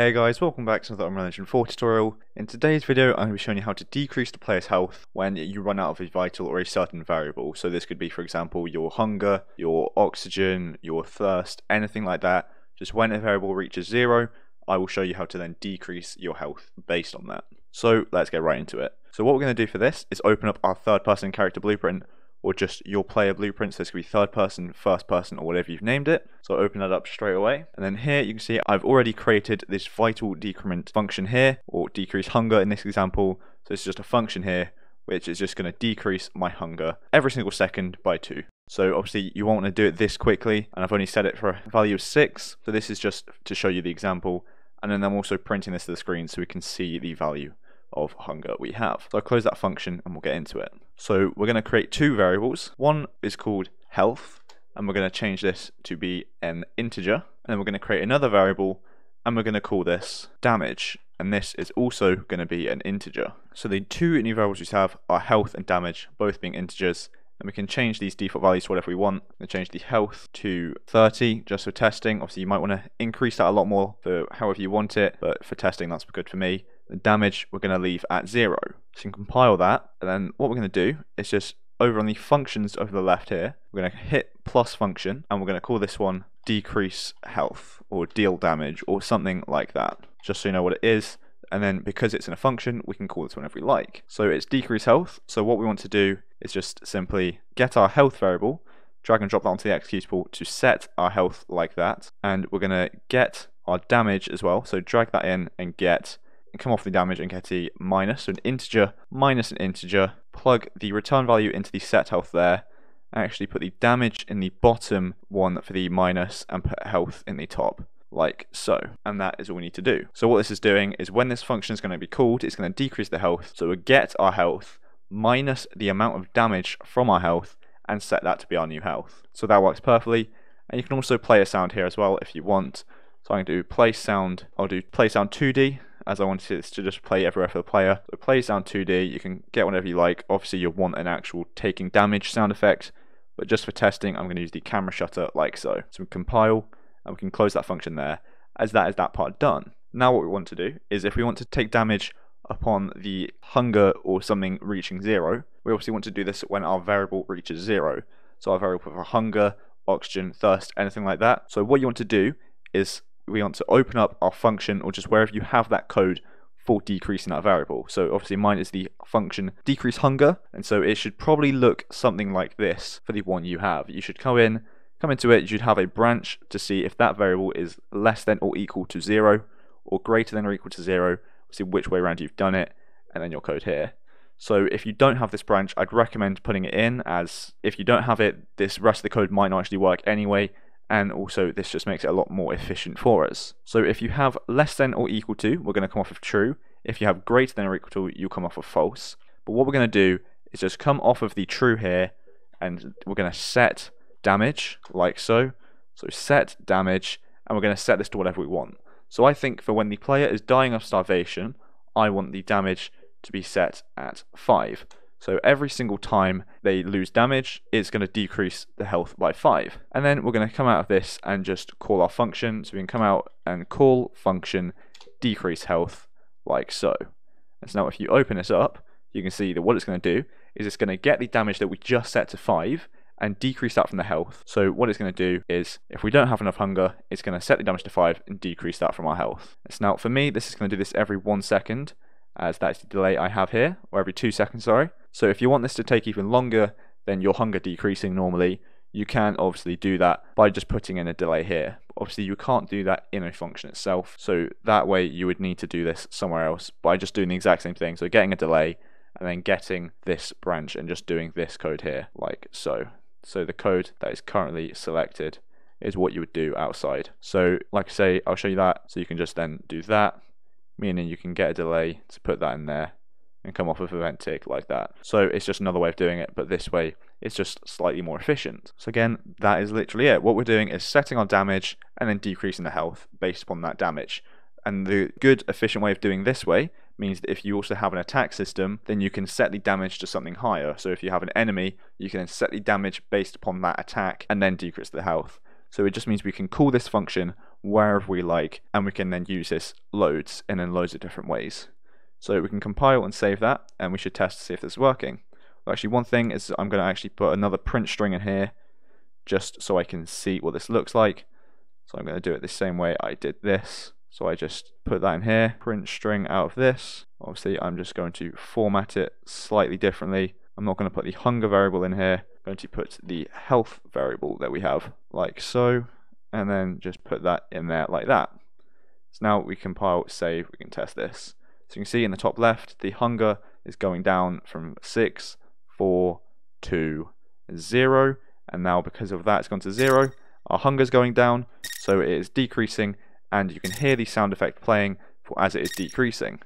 Hey guys, welcome back to another Unreal Engine 4 tutorial. In today's video, I'm going to be showing you how to decrease the player's health when you run out of a vital or a certain variable. So this could be, for example, your hunger, your oxygen, your thirst, anything like that. Just when a variable reaches zero, I will show you how to then decrease your health based on that. So let's get right into it. So what we're going to do for this is open up our third person character blueprint or just your player blueprint. So this could be third person, first person, or whatever you've named it. So I'll open that up straight away. And then here you can see I've already created this vital decrement function here, or decrease hunger in this example. So it's just a function here, which is just going to decrease my hunger every single second by two. So obviously you won't want to do it this quickly, and I've only set it for a value of six. So this is just to show you the example. And then I'm also printing this to the screen so we can see the value of hunger we have. So I'll close that function and we'll get into it. So we're going to create two variables. One is called health, and we're going to change this to be an integer. And then we're going to create another variable, and we're going to call this damage. And this is also going to be an integer. So the two new variables we have are health and damage, both being integers. And we can change these default values to whatever we want. We change the health to 30 just for testing. Obviously, you might want to increase that a lot more for however you want it, but for testing, that's good for me the damage we're going to leave at zero. So you can compile that, and then what we're going to do is just over on the functions over the left here, we're going to hit plus function, and we're going to call this one decrease health, or deal damage, or something like that, just so you know what it is. And then because it's in a function, we can call this whenever we like. So it's decrease health. So what we want to do is just simply get our health variable, drag and drop that onto the executable to set our health like that. And we're going to get our damage as well. So drag that in and get come off the damage and get a minus, so an integer minus an integer, plug the return value into the set health there, actually put the damage in the bottom one for the minus and put health in the top like so. And that is all we need to do. So what this is doing is when this function is going to be called, it's going to decrease the health. So we get our health minus the amount of damage from our health and set that to be our new health. So that works perfectly. And you can also play a sound here as well if you want. So I'm going to do play sound, I'll do play sound 2D as I wanted it to just play everywhere for the player. So it play sound 2D, you can get whatever you like. Obviously you'll want an actual taking damage sound effect, but just for testing I'm going to use the camera shutter like so. So we compile and we can close that function there as that is that part done. Now what we want to do is if we want to take damage upon the hunger or something reaching zero, we obviously want to do this when our variable reaches zero. So our variable for hunger, oxygen, thirst, anything like that. So what you want to do is we want to open up our function or just wherever you have that code for decreasing that variable. So obviously mine is the function decrease hunger, and so it should probably look something like this for the one you have. You should come in, come into it, you should have a branch to see if that variable is less than or equal to zero, or greater than or equal to zero, see which way around you've done it, and then your code here. So if you don't have this branch, I'd recommend putting it in as if you don't have it, this rest of the code might not actually work anyway, and also this just makes it a lot more efficient for us. So if you have less than or equal to, we're going to come off of true. If you have greater than or equal to, you'll come off of false. But what we're going to do is just come off of the true here, and we're going to set damage, like so. So set damage, and we're going to set this to whatever we want. So I think for when the player is dying of starvation, I want the damage to be set at 5. So every single time they lose damage, it's going to decrease the health by 5. And then we're going to come out of this and just call our function. So we can come out and call function decrease health like so. And so now if you open this up, you can see that what it's going to do is it's going to get the damage that we just set to 5 and decrease that from the health. So what it's going to do is, if we don't have enough hunger, it's going to set the damage to 5 and decrease that from our health. So now for me, this is going to do this every 1 second, Uh, as that's the delay I have here, or every 2 seconds, sorry. So if you want this to take even longer than your hunger decreasing normally, you can obviously do that by just putting in a delay here. Obviously, you can't do that in a function itself, so that way you would need to do this somewhere else by just doing the exact same thing. So getting a delay and then getting this branch and just doing this code here, like so. So the code that is currently selected is what you would do outside. So like I say, I'll show you that. So you can just then do that, meaning you can get a delay to put that in there and come off of event tick like that. So it's just another way of doing it, but this way it's just slightly more efficient. So again, that is literally it. What we're doing is setting our damage and then decreasing the health based upon that damage. And the good efficient way of doing this way means that if you also have an attack system, then you can set the damage to something higher. So if you have an enemy, you can then set the damage based upon that attack and then decrease the health. So it just means we can call this function wherever we like, and we can then use this loads and in loads of different ways. So we can compile and save that, and we should test to see if this is working. Well, actually, one thing is I'm going to actually put another print string in here, just so I can see what this looks like. So I'm going to do it the same way I did this. So I just put that in here, print string out of this. Obviously, I'm just going to format it slightly differently. I'm not going to put the hunger variable in here. I'm going to put the health variable that we have, like so, and then just put that in there like that. So now we compile, save, we can test this. So you can see in the top left, the hunger is going down from 6, 4, 2, 0, and now because of that it's gone to 0. Our hunger is going down, so it is decreasing, and you can hear the sound effect playing as it is decreasing.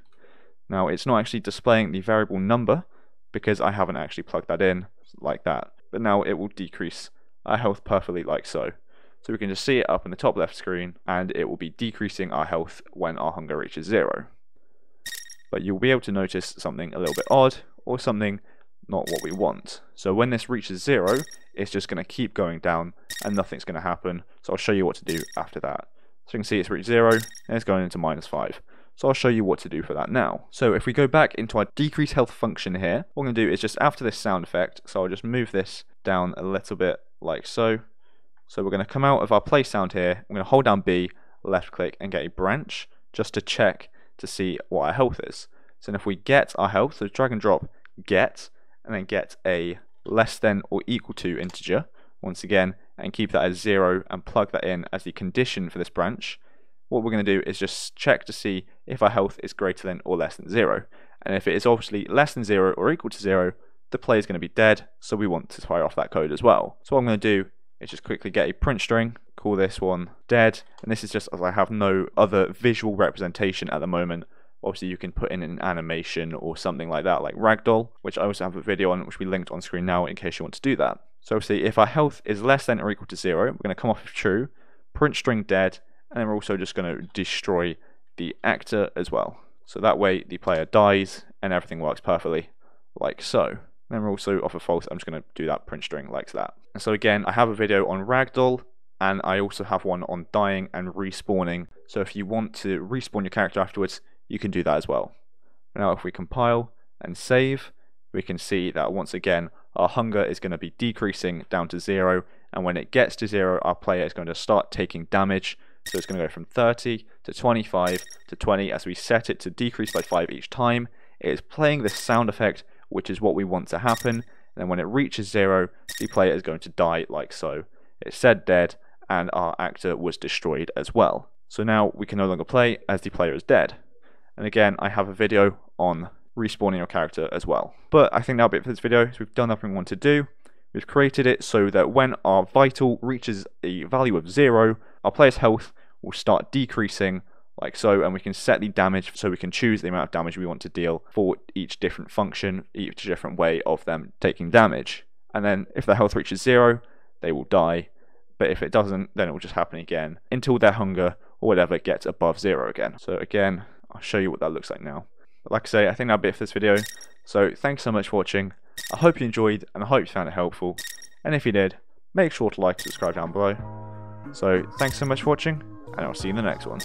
Now it's not actually displaying the variable number because I haven't actually plugged that in like that. But now it will decrease our health perfectly like so. So we can just see it up in the top left screen and it will be decreasing our health when our hunger reaches zero. But you'll be able to notice something a little bit odd or something not what we want. So when this reaches zero, it's just going to keep going down and nothing's going to happen. So I'll show you what to do after that. So you can see it's reached zero and it's going into minus five. So I'll show you what to do for that now. So if we go back into our decrease health function here, what I'm going to do is just after this sound effect, so I'll just move this down a little bit like so. So we're going to come out of our play sound here, I'm going to hold down B, left click and get a branch just to check to see what our health is. So if we get our health, so drag and drop get, and then get a less than or equal to integer, once again, and keep that as zero and plug that in as the condition for this branch, what we're going to do is just check to see if our health is greater than or less than zero. And if it is obviously less than zero or equal to zero, the play is going to be dead, so we want to fire off that code as well. So what I'm going to do just quickly get a print string, call this one dead, and this is just as I have no other visual representation at the moment. Obviously, you can put in an animation or something like that, like Ragdoll, which I also have a video on, which we linked on screen now in case you want to do that. So obviously, if our health is less than or equal to zero, we're going to come off of true, print string dead, and then we're also just going to destroy the actor as well. So that way the player dies and everything works perfectly like so. Then we're also off of false, I'm just going to do that print string like that. So again, I have a video on Ragdoll and I also have one on dying and respawning. So if you want to respawn your character afterwards, you can do that as well. Now if we compile and save, we can see that once again, our hunger is going to be decreasing down to zero. And when it gets to zero, our player is going to start taking damage so it's going to go from 30 to 25 to 20 as we set it to decrease by 5 each time. It is playing this sound effect, which is what we want to happen. And then when it reaches 0, the player is going to die like so. It said dead, and our actor was destroyed as well. So now we can no longer play as the player is dead. And again, I have a video on respawning your character as well. But I think that'll be it for this video. So we've done everything we want to do. We've created it so that when our vital reaches a value of 0, our player's health will start decreasing like so and we can set the damage so we can choose the amount of damage we want to deal for each different function each different way of them taking damage. And then if their health reaches zero they will die. But if it doesn't then it will just happen again until their hunger or whatever gets above zero again. So again I'll show you what that looks like now. But like I say I think that'll be it for this video. So thanks so much for watching. I hope you enjoyed and I hope you found it helpful. And if you did make sure to like and subscribe down below. So thanks so much for watching, and I'll see you in the next one.